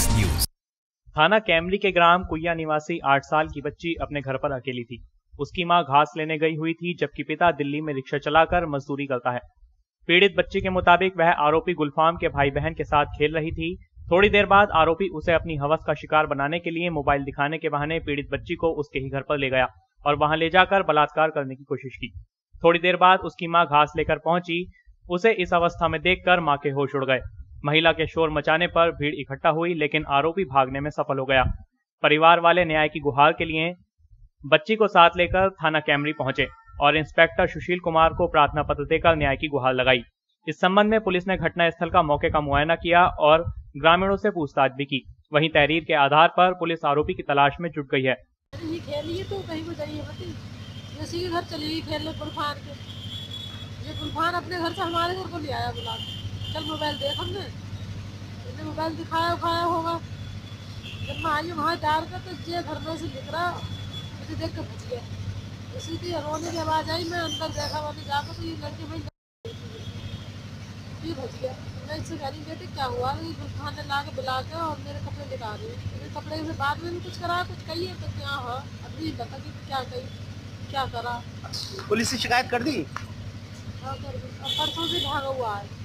S news थाना Camry के ग्राम कुया निवासी आठ साल की बच्ची अपने घर पर अकेली थी। उसकी माँ घास लेने गई हुई थी, जबकि पिता दिल्ली में रिक्शा चलाकर मजदूरी करता है। पीड़ित बच्ची के मुताबिक वह आरोपी गुलफाम के भाई बहन के साथ खेल रही थी। थोड़ी देर बाद आरोपी उसे अपनी हवस का शिकार बनाने के लिए मोबाइल दिखाने के बहाने पीड़ित बच्ची को उसके ही घर पर ले गया और वहाँ ले जाकर बलात्कार करने की कोशिश की। थोड़ी देर बाद उसकी माँ घास लेकर पहुँची। उसे इस अवस्था में देखकर माँ के होश उड़ गए। महिला के शोर मचाने पर भीड़ इकट्ठा हुई, लेकिन आरोपी भागने में सफल हो गया। परिवार वाले न्याय की गुहार के लिए बच्ची को साथ लेकर थाना कैमरी पहुँचे और इंस्पेक्टर सुशील कुमार को प्रार्थना पत्र देकर न्याय की गुहार लगाई। इस संबंध में पुलिस ने घटनास्थल का मौके का मुआयना किया और ग्रामीणों से पूछताछ भी की। वहीं तहरीर के आधार पर पुलिस आरोपी की तलाश में जुट गई है। तो घर चली गुलफान के। ये अपने से हमारे को ले आया। चल मोबाइल देख हमने। इसने मोबाइल दिखाया उखाया होगा। जब मैं आई वहाँ डाल कर तो ये घर में से लिख रहा मुझे देख के पूछ गया। इसी की रोने की आवाज़ आई मैं अंदर देखा वाली जाकर तो ये लड़के भाई ये भज गया। मैं इससे कह रही बेटे क्या हुआ? ये गुलफान ने ला के बुला के और मेरे कपड़े दिखा रही मेरे कपड़े से बाद में भी कुछ करा कुछ कहिए तो क्या है अभी नहीं पता कि क्या कही क्या करा? पुलिस से शिकायत कर दी? क्या कर अब परसों से भागा हुआ है।